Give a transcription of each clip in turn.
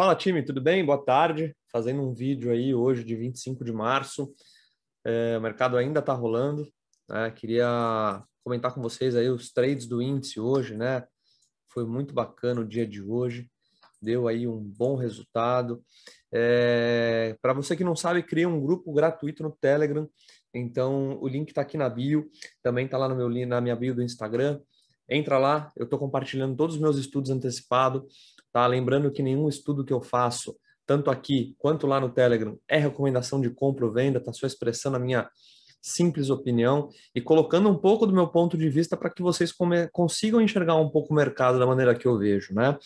Fala time, tudo bem? Boa tarde. Fazendo um vídeo aí hoje de 25 de março. É, o mercado ainda está rolando. Né? Queria comentar com vocês aí os trades do índice hoje, né? Foi muito bacana o dia de hoje. Deu aí um bom resultado. É, Para você que não sabe, cria um grupo gratuito no Telegram. Então o link está aqui na bio. Também está lá no meu na minha bio do Instagram. Entra lá, eu estou compartilhando todos os meus estudos antecipados, tá? Lembrando que nenhum estudo que eu faço, tanto aqui quanto lá no Telegram, é recomendação de compra ou venda, tá só expressando a minha simples opinião e colocando um pouco do meu ponto de vista para que vocês consigam enxergar um pouco o mercado da maneira que eu vejo, né?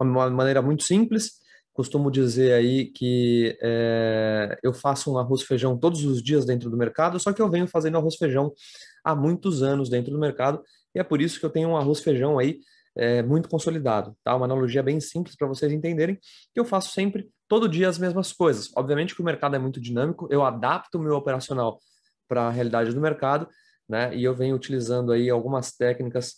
Uma maneira muito simples, costumo dizer aí que é, eu faço um arroz feijão todos os dias dentro do mercado, só que eu venho fazendo arroz feijão há muitos anos dentro do mercado e é por isso que eu tenho um arroz feijão aí é, muito consolidado, tá? Uma analogia bem simples para vocês entenderem que eu faço sempre, todo dia, as mesmas coisas. Obviamente que o mercado é muito dinâmico, eu adapto o meu operacional para a realidade do mercado, né? E eu venho utilizando aí algumas técnicas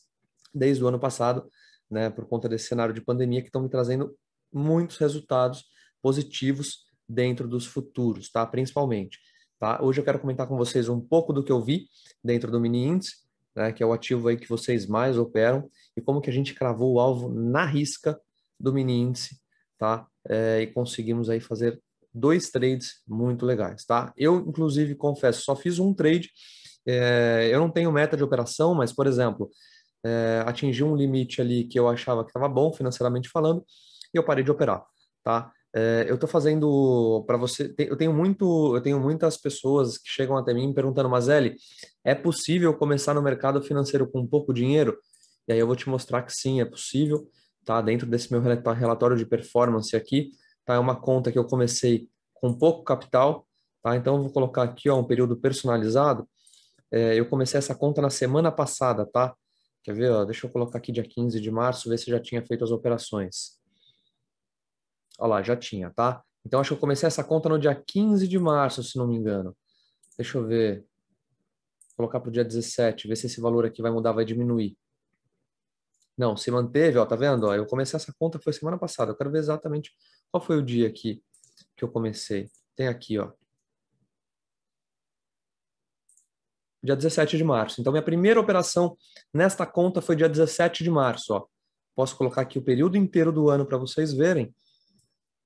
desde o ano passado, né? Por conta desse cenário de pandemia que estão me trazendo muitos resultados positivos dentro dos futuros, tá? Principalmente. Tá? Hoje eu quero comentar com vocês um pouco do que eu vi dentro do mini índice, né, que é o ativo aí que vocês mais operam, e como que a gente cravou o alvo na risca do mini índice, tá? É, e conseguimos aí fazer dois trades muito legais, tá? Eu, inclusive, confesso, só fiz um trade, é, eu não tenho meta de operação, mas, por exemplo, é, atingi um limite ali que eu achava que estava bom, financeiramente falando, e eu parei de operar, tá? É, eu estou fazendo para você. Eu tenho muito, eu tenho muitas pessoas que chegam até mim perguntando, Mazelli, é possível começar no mercado financeiro com pouco dinheiro? E aí eu vou te mostrar que sim, é possível. Tá dentro desse meu relatório de performance aqui, tá? É uma conta que eu comecei com pouco capital, tá? Então eu vou colocar aqui ó, um período personalizado. É, eu comecei essa conta na semana passada, tá? Quer ver? Ó, deixa eu colocar aqui dia 15 de março, ver se já tinha feito as operações. Olha lá, já tinha, tá? Então, acho que eu comecei essa conta no dia 15 de março, se não me engano. Deixa eu ver. Vou colocar para o dia 17, ver se esse valor aqui vai mudar, vai diminuir. Não, se manteve, ó, tá vendo? Ó, eu comecei essa conta foi semana passada. Eu quero ver exatamente qual foi o dia aqui que eu comecei. Tem aqui, ó. Dia 17 de março. Então, minha primeira operação nesta conta foi dia 17 de março, ó. Posso colocar aqui o período inteiro do ano para vocês verem.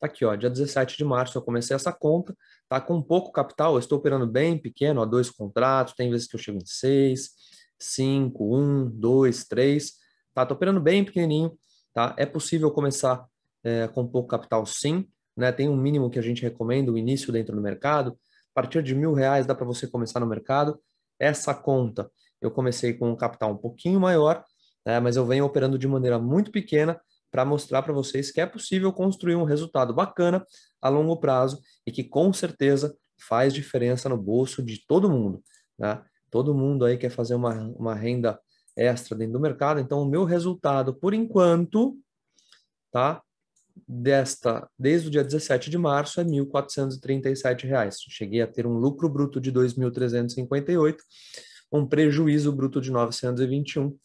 Tá aqui, ó, dia 17 de março eu comecei essa conta, tá com pouco capital, eu estou operando bem pequeno, ó, dois contratos, tem vezes que eu chego em seis, cinco, um, dois, três, tá? Tô operando bem pequenininho, tá? É possível começar é, com pouco capital, sim, né? Tem um mínimo que a gente recomenda, o início dentro do mercado, a partir de mil reais dá para você começar no mercado. Essa conta eu comecei com um capital um pouquinho maior, né? mas eu venho operando de maneira muito pequena para mostrar para vocês que é possível construir um resultado bacana a longo prazo e que com certeza faz diferença no bolso de todo mundo. Né? Todo mundo aí quer fazer uma, uma renda extra dentro do mercado, então o meu resultado, por enquanto, tá? Desta, desde o dia 17 de março, é R$ 1.437. Cheguei a ter um lucro bruto de 2.358, um prejuízo bruto de 921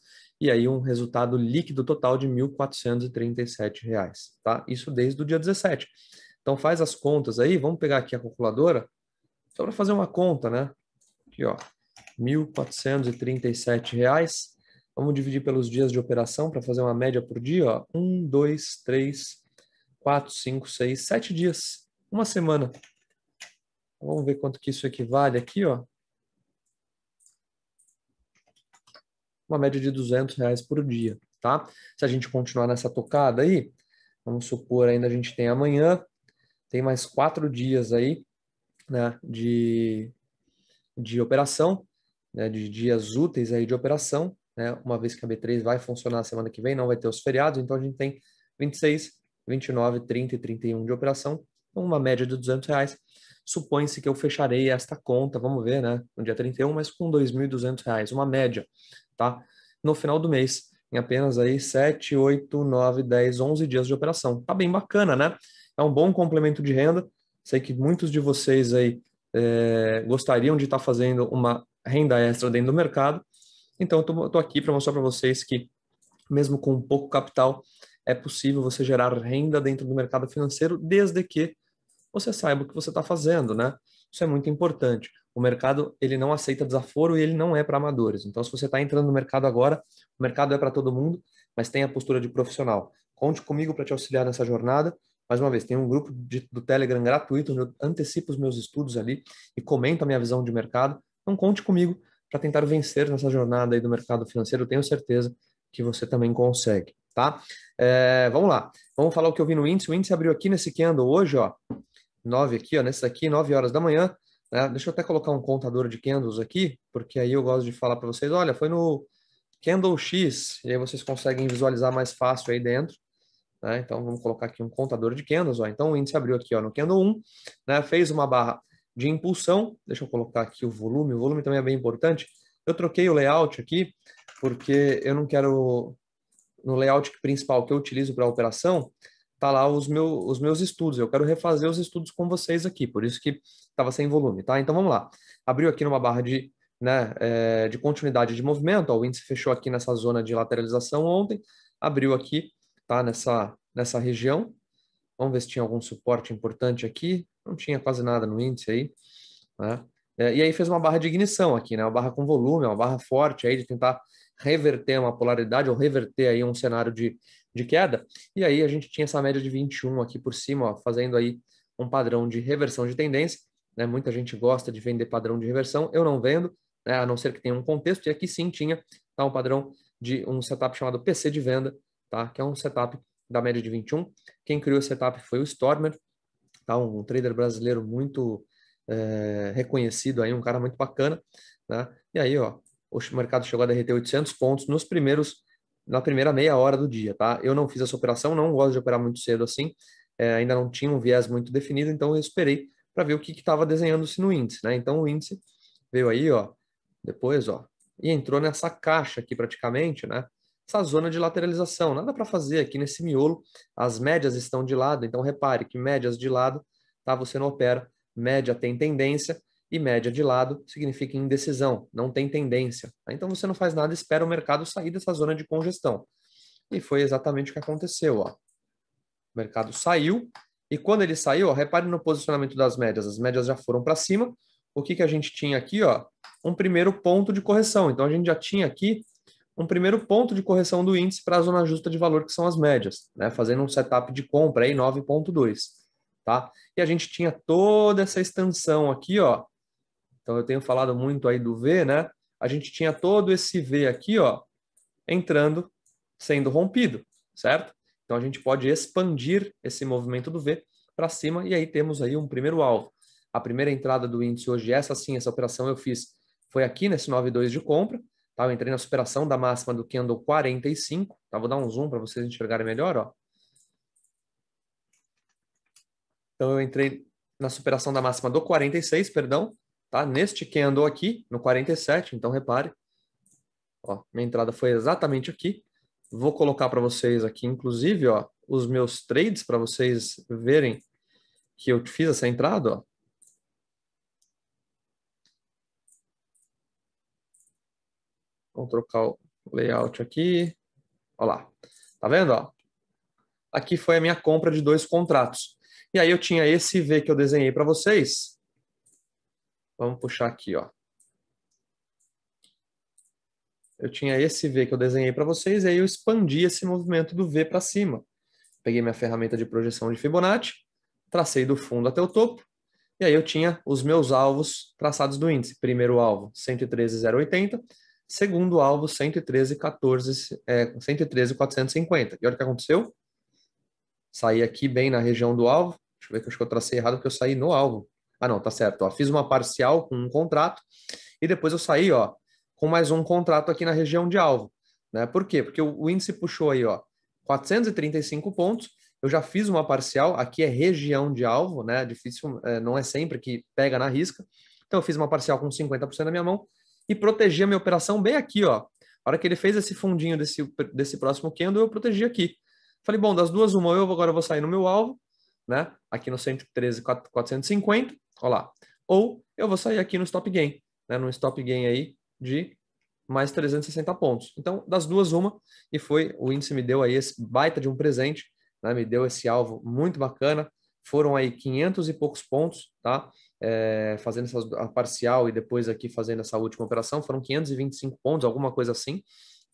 e aí um resultado líquido total de R$ 1.437, tá? Isso desde o dia 17. Então faz as contas aí, vamos pegar aqui a calculadora, só para fazer uma conta, né? Aqui, ó, R$ 1.437. Vamos dividir pelos dias de operação para fazer uma média por dia, ó. Um, dois, três, quatro, cinco, seis, sete dias, uma semana. Vamos ver quanto que isso equivale aqui, ó. uma média de 200 reais por dia, tá? Se a gente continuar nessa tocada aí, vamos supor ainda a gente tem amanhã, tem mais quatro dias aí, né, de, de operação, né, de dias úteis aí de operação, né, uma vez que a B3 vai funcionar semana que vem, não vai ter os feriados, então a gente tem 26, 29, 30 e 31 de operação, então uma média de 200 reais. Supõe-se que eu fecharei esta conta, vamos ver, né, no dia 31, mas com 2.200 reais, uma média, tá? No final do mês, em apenas aí 7, 8, 9, 10, 11 dias de operação. Tá bem bacana, né? É um bom complemento de renda. Sei que muitos de vocês aí é, gostariam de estar tá fazendo uma renda extra dentro do mercado. Então, eu tô aqui para mostrar para vocês que, mesmo com pouco capital, é possível você gerar renda dentro do mercado financeiro desde que você saiba o que você está fazendo, né? Isso é muito importante. O mercado ele não aceita desaforo e ele não é para amadores. Então, se você está entrando no mercado agora, o mercado é para todo mundo, mas tem a postura de profissional. Conte comigo para te auxiliar nessa jornada. Mais uma vez, tem um grupo de, do Telegram gratuito, onde eu antecipo os meus estudos ali e comento a minha visão de mercado. Então, conte comigo para tentar vencer nessa jornada aí do mercado financeiro. Tenho certeza que você também consegue, tá? É, vamos lá. Vamos falar o que eu vi no índice. O índice abriu aqui nesse candle hoje, ó. 9 aqui, ó, nesse daqui, 9 horas da manhã. Né? Deixa eu até colocar um contador de candles aqui, porque aí eu gosto de falar para vocês, olha, foi no candle X, e aí vocês conseguem visualizar mais fácil aí dentro. Né? Então, vamos colocar aqui um contador de candles. Ó. Então, o índice abriu aqui ó, no candle 1, né? fez uma barra de impulsão. Deixa eu colocar aqui o volume. O volume também é bem importante. Eu troquei o layout aqui, porque eu não quero... No layout principal que eu utilizo para a operação, tá lá os, meu, os meus estudos. Eu quero refazer os estudos com vocês aqui, por isso que estava sem volume, tá? Então vamos lá. Abriu aqui numa barra de, né, é, de continuidade de movimento, ó, o índice fechou aqui nessa zona de lateralização ontem, abriu aqui, tá? Nessa, nessa região. Vamos ver se tinha algum suporte importante aqui. Não tinha quase nada no índice aí, né? É, e aí fez uma barra de ignição aqui, né? Uma barra com volume, uma barra forte aí de tentar reverter uma polaridade ou reverter aí um cenário de, de queda. E aí a gente tinha essa média de 21 aqui por cima, ó, fazendo aí um padrão de reversão de tendência. Né? Muita gente gosta de vender padrão de reversão. Eu não vendo, né? a não ser que tenha um contexto. E aqui sim tinha tá, um padrão de um setup chamado PC de venda, tá? que é um setup da média de 21. Quem criou esse setup foi o Stormer, tá? um trader brasileiro muito é, reconhecido, aí, um cara muito bacana. Né? E aí, ó, o mercado chegou a derreter 800 pontos nos primeiros na primeira meia hora do dia, tá? Eu não fiz essa operação, não gosto de operar muito cedo assim, é, ainda não tinha um viés muito definido, então eu esperei para ver o que estava desenhando-se no índice, né? Então o índice veio aí, ó, depois, ó, e entrou nessa caixa aqui praticamente, né? Essa zona de lateralização, nada para fazer aqui nesse miolo, as médias estão de lado, então repare que médias de lado, tá? Você não opera, média tem tendência, e média de lado significa indecisão, não tem tendência. Então você não faz nada, espera o mercado sair dessa zona de congestão. E foi exatamente o que aconteceu. Ó. O mercado saiu, e quando ele saiu, ó, repare no posicionamento das médias, as médias já foram para cima. O que, que a gente tinha aqui? Ó? Um primeiro ponto de correção. Então a gente já tinha aqui um primeiro ponto de correção do índice para a zona justa de valor, que são as médias, né? fazendo um setup de compra aí 9.2. Tá? E a gente tinha toda essa extensão aqui, ó, então eu tenho falado muito aí do V, né? A gente tinha todo esse V aqui, ó, entrando, sendo rompido, certo? Então a gente pode expandir esse movimento do V para cima e aí temos aí um primeiro alvo. A primeira entrada do índice hoje, essa sim, essa operação eu fiz, foi aqui nesse 9.2 de compra. Tá? Eu entrei na superação da máxima do candle 45. Tá? Vou dar um zoom para vocês enxergarem melhor. Ó. Então eu entrei na superação da máxima do 46, perdão, tá? Neste candle aqui, no 47, então repare. Ó, minha entrada foi exatamente aqui. Vou colocar para vocês aqui, inclusive, ó, os meus trades para vocês verem que eu fiz essa entrada, ó. Vamos trocar o layout aqui. Olha lá. Tá vendo, ó? Aqui foi a minha compra de dois contratos. E aí eu tinha esse V que eu desenhei para vocês, Vamos puxar aqui, ó. Eu tinha esse V que eu desenhei para vocês, e aí eu expandi esse movimento do V para cima. Peguei minha ferramenta de projeção de Fibonacci, tracei do fundo até o topo, e aí eu tinha os meus alvos traçados do índice. Primeiro alvo, 113,080. Segundo alvo, 113,14, é, 113,450. E olha o que aconteceu. Saí aqui bem na região do alvo. Deixa eu ver que eu acho que eu tracei errado, porque eu saí no alvo. Ah, não, tá certo. Ó. Fiz uma parcial com um contrato e depois eu saí ó, com mais um contrato aqui na região de alvo. Né? Por quê? Porque o, o índice puxou aí ó, 435 pontos. Eu já fiz uma parcial, aqui é região de alvo, né? Difícil, é, não é sempre que pega na risca. Então eu fiz uma parcial com 50% da minha mão e protegi a minha operação bem aqui, ó. A hora que ele fez esse fundinho desse, desse próximo candle, eu protegi aqui. Falei, bom, das duas, uma, eu agora vou sair no meu alvo, né? Aqui no 113,450 Olha lá. Ou eu vou sair aqui no stop gain, né, no stop gain aí de mais 360 pontos. Então, das duas, uma, e foi, o índice me deu aí esse baita de um presente, né? Me deu esse alvo muito bacana. Foram aí 500 e poucos pontos, tá? É, fazendo essa a parcial e depois aqui fazendo essa última operação, foram 525 pontos, alguma coisa assim,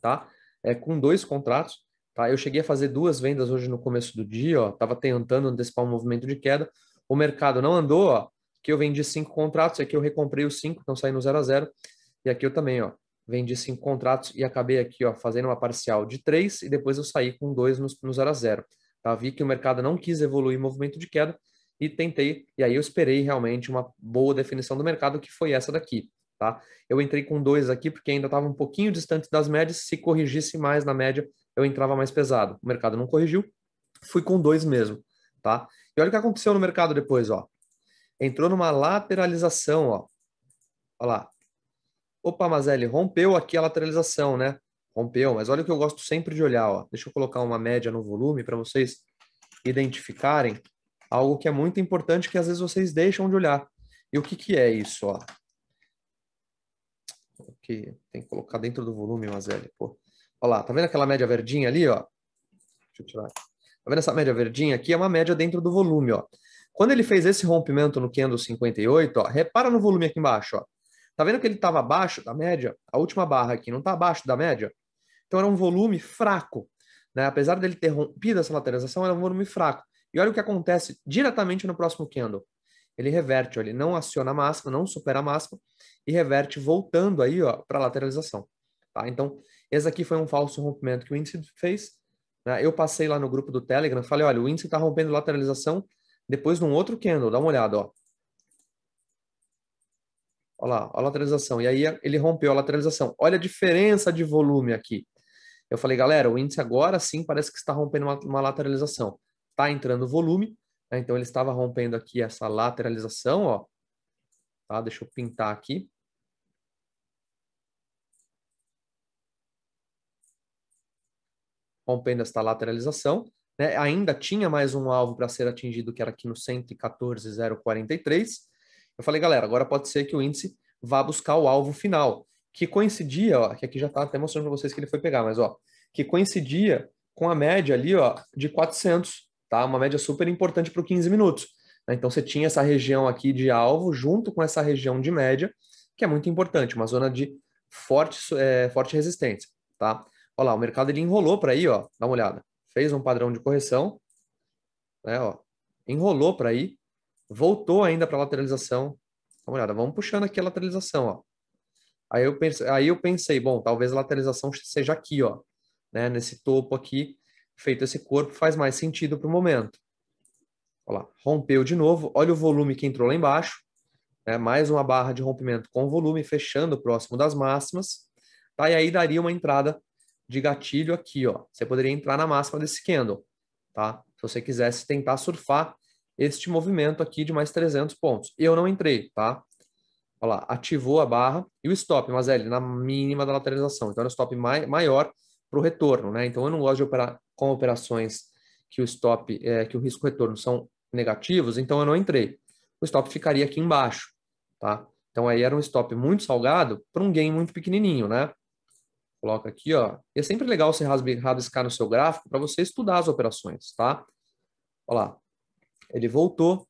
tá? É, com dois contratos, tá? Eu cheguei a fazer duas vendas hoje no começo do dia, ó, tava tentando antecipar um movimento de queda, o mercado não andou, ó, que eu vendi cinco contratos, aqui eu recomprei os cinco, estão saindo zero a zero, e aqui eu também, ó, vendi cinco contratos e acabei aqui, ó, fazendo uma parcial de três e depois eu saí com dois no, no zero a zero. Tá? Vi que o mercado não quis evoluir movimento de queda e tentei, e aí eu esperei realmente uma boa definição do mercado, que foi essa daqui. Tá? Eu entrei com dois aqui porque ainda estava um pouquinho distante das médias. Se corrigisse mais na média, eu entrava mais pesado. O mercado não corrigiu, fui com dois mesmo. Tá? E olha o que aconteceu no mercado depois, ó. Entrou numa lateralização, ó. Olha lá. Opa, Mazelli, rompeu aqui a lateralização, né? Rompeu, mas olha o que eu gosto sempre de olhar, ó. Deixa eu colocar uma média no volume para vocês identificarem algo que é muito importante que às vezes vocês deixam de olhar. E o que que é isso, ó? Que tem que colocar dentro do volume, Mazelli, pô. Olha lá, tá vendo aquela média verdinha ali, ó? Deixa eu tirar. Tá vendo essa média verdinha aqui? É uma média dentro do volume, ó. Quando ele fez esse rompimento no candle 58, ó, repara no volume aqui embaixo, ó. Tá vendo que ele estava abaixo da média? A última barra aqui não está abaixo da média? Então era um volume fraco. Né? Apesar dele ter rompido essa lateralização, era um volume fraco. E olha o que acontece diretamente no próximo candle. Ele reverte, ó, ele não aciona a máxima, não supera a máxima e reverte voltando aí para a lateralização. Tá? Então, esse aqui foi um falso rompimento que o índice fez. Né? Eu passei lá no grupo do Telegram, falei, olha, o índice está rompendo lateralização depois de um outro candle, dá uma olhada, ó. Olha lá, a lateralização. E aí ele rompeu a lateralização. Olha a diferença de volume aqui. Eu falei, galera, o índice agora sim parece que está rompendo uma, uma lateralização. Está entrando volume, né? então ele estava rompendo aqui essa lateralização, ó. Tá? Deixa eu pintar aqui. Rompendo esta lateralização. Né? Ainda tinha mais um alvo para ser atingido, que era aqui no 114,043. Eu falei, galera, agora pode ser que o índice vá buscar o alvo final que coincidia, ó, que aqui já está até mostrando para vocês que ele foi pegar, mas ó, que coincidia com a média ali, ó, de 400, tá? Uma média super importante para o 15 minutos. Né? Então você tinha essa região aqui de alvo junto com essa região de média, que é muito importante, uma zona de forte, é, forte resistência, tá? Olha lá, o mercado ele enrolou para aí, ó, dá uma olhada. Fez um padrão de correção, né, ó, enrolou para aí, voltou ainda para lateralização. Dá uma olhada, vamos puxando aqui a lateralização, ó. Aí eu pensei, aí eu pensei, bom, talvez a lateralização seja aqui, ó, né, nesse topo aqui, feito esse corpo, faz mais sentido para o momento. Olha lá, rompeu de novo, olha o volume que entrou lá embaixo, né, mais uma barra de rompimento com volume, fechando próximo das máximas, tá? E aí daria uma entrada de gatilho aqui, ó. Você poderia entrar na máxima desse candle, tá? Se você quisesse tentar surfar este movimento aqui de mais 300 pontos. Eu não entrei, tá? Olha lá, ativou a barra e o stop, mas é na mínima da lateralização. Então, é um stop mai, maior para o retorno, né? Então, eu não gosto de operar com operações que o stop, é, que o risco retorno são negativos, então eu não entrei. O stop ficaria aqui embaixo, tá? Então, aí era um stop muito salgado para um gain muito pequenininho, né? Coloca aqui, ó. E é sempre legal você rabiscar no seu gráfico para você estudar as operações, tá? Olha lá. Ele voltou.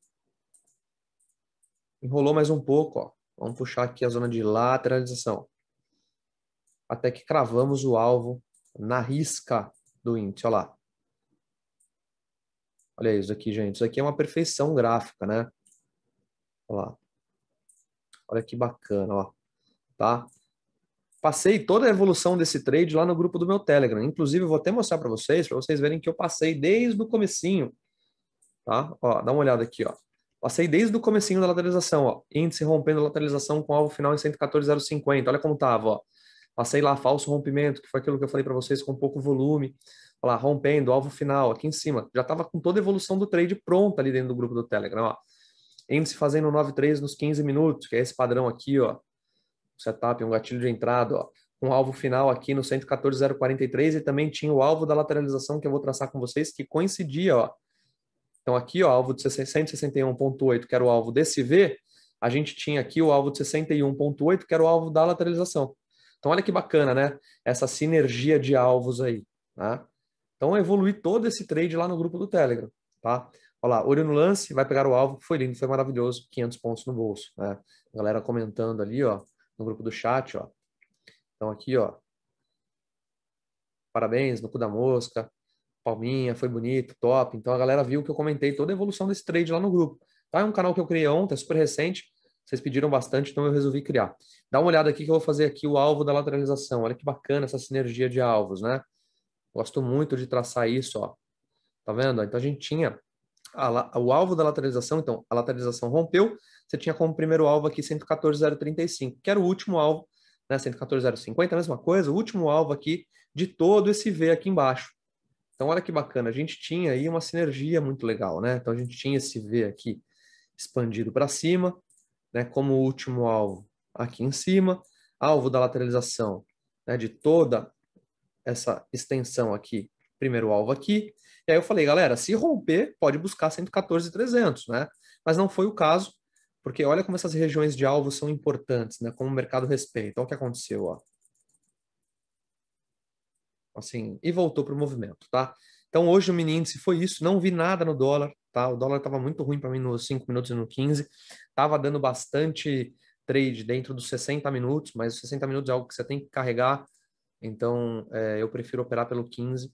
Enrolou mais um pouco, ó. Vamos puxar aqui a zona de lateralização. Até que cravamos o alvo na risca do índice. Olha lá. Olha isso aqui, gente. Isso aqui é uma perfeição gráfica, né? Olha lá. Olha que bacana, ó. Tá? Passei toda a evolução desse trade lá no grupo do meu Telegram. Inclusive, eu vou até mostrar para vocês, para vocês verem que eu passei desde o comecinho. Tá? Ó, dá uma olhada aqui, ó. Passei desde o comecinho da lateralização, ó. Índice rompendo lateralização com alvo final em 114,050. Olha como tava, ó. Passei lá, falso rompimento, que foi aquilo que eu falei para vocês com pouco volume. Lá, rompendo, alvo final, aqui em cima. Já estava com toda a evolução do trade pronta ali dentro do grupo do Telegram, ó. Índice fazendo 9,3 nos 15 minutos, que é esse padrão aqui, ó. Setup, um gatilho de entrada, ó. Um alvo final aqui no 114,043 e também tinha o alvo da lateralização que eu vou traçar com vocês, que coincidia, ó então, aqui, ó, alvo de 161.8, que era o alvo desse V, a gente tinha aqui o alvo de 61.8, que era o alvo da lateralização. Então, olha que bacana, né? Essa sinergia de alvos aí, tá? Então, evolui todo esse trade lá no grupo do Telegram, tá? Olha lá, olho no lance, vai pegar o alvo, foi lindo, foi maravilhoso, 500 pontos no bolso, né? A galera comentando ali, ó, no grupo do chat, ó. Então, aqui, ó. Parabéns, no cu da mosca, palminha, foi bonito, top. Então, a galera viu que eu comentei toda a evolução desse trade lá no grupo. Tá? É um canal que eu criei ontem, é super recente, vocês pediram bastante, então eu resolvi criar. Dá uma olhada aqui que eu vou fazer aqui o alvo da lateralização. Olha que bacana essa sinergia de alvos, né? Gosto muito de traçar isso, ó. Tá vendo? Então a gente tinha a, o alvo da lateralização, então a lateralização rompeu, você tinha como primeiro alvo aqui 114,035, que era o último alvo, né? 114,050, a mesma coisa, o último alvo aqui de todo esse V aqui embaixo. Então olha que bacana, a gente tinha aí uma sinergia muito legal, né? Então a gente tinha esse V aqui expandido para cima, né, como último alvo aqui em cima, alvo da lateralização né, de toda essa extensão aqui, primeiro alvo aqui. E aí eu falei, galera, se romper, pode buscar 114,300, né? Mas não foi o caso, porque olha como essas regiões de alvo são importantes, né? Como o mercado respeita. Então, o que aconteceu, ó. Assim, e voltou para o movimento, tá? Então, hoje o mini índice foi isso, não vi nada no dólar, tá? O dólar estava muito ruim para mim nos 5 minutos e no 15, estava dando bastante trade dentro dos 60 minutos, mas os 60 minutos é algo que você tem que carregar, então é, eu prefiro operar pelo 15,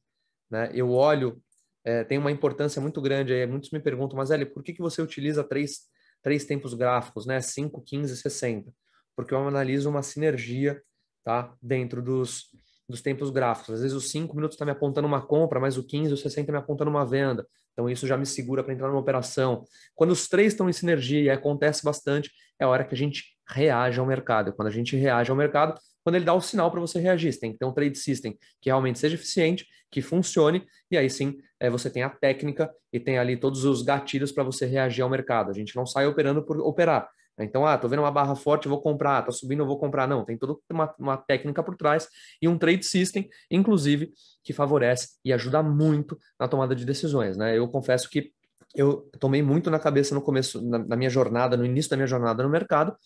né? Eu olho, é, tem uma importância muito grande aí, muitos me perguntam, mas Eli, por que, que você utiliza três, três tempos gráficos, né? 5, 15 60? Porque eu analiso uma sinergia, tá? Dentro dos, dos tempos gráficos. Às vezes os 5 minutos está me apontando uma compra, mas o 15 ou 60 me apontando uma venda. Então isso já me segura para entrar numa operação. Quando os três estão em sinergia e acontece bastante, é a hora que a gente reage ao mercado. Quando a gente reage ao mercado, quando ele dá o sinal para você reagir, você tem que ter um trade system que realmente seja eficiente, que funcione, e aí sim é, você tem a técnica e tem ali todos os gatilhos para você reagir ao mercado. A gente não sai operando por operar. Então, ah, tô vendo uma barra forte, vou comprar, tá subindo, eu vou comprar. Não, tem toda uma, uma técnica por trás e um trade system, inclusive, que favorece e ajuda muito na tomada de decisões, né? Eu confesso que eu tomei muito na cabeça no começo, na, na minha jornada, no início da minha jornada no mercado,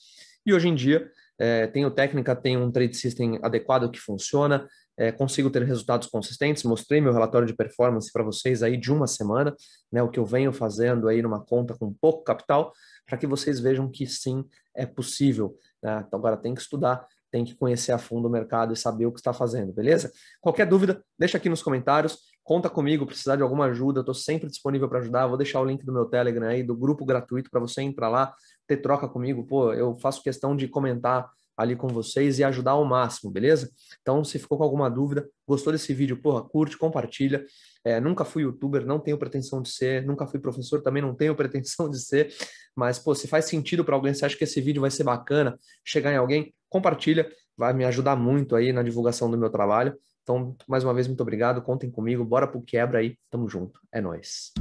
e hoje em dia é, tenho técnica, tenho um trade system adequado que funciona, é, consigo ter resultados consistentes. Mostrei meu relatório de performance para vocês aí de uma semana, né, o que eu venho fazendo aí numa conta com pouco capital, para que vocês vejam que sim, é possível. Né? Então, agora tem que estudar, tem que conhecer a fundo o mercado e saber o que está fazendo, beleza? Qualquer dúvida, deixa aqui nos comentários, conta comigo, precisar de alguma ajuda, estou sempre disponível para ajudar. Vou deixar o link do meu Telegram aí, do grupo gratuito para você entrar lá, ter troca comigo. Pô, eu faço questão de comentar ali com vocês e ajudar ao máximo, beleza? Então, se ficou com alguma dúvida, gostou desse vídeo, porra, curte, compartilha. É, nunca fui youtuber, não tenho pretensão de ser, nunca fui professor, também não tenho pretensão de ser, mas, pô, se faz sentido para alguém, se acha que esse vídeo vai ser bacana, chegar em alguém, compartilha, vai me ajudar muito aí na divulgação do meu trabalho. Então, mais uma vez, muito obrigado, contem comigo, bora pro quebra aí, tamo junto, é nós.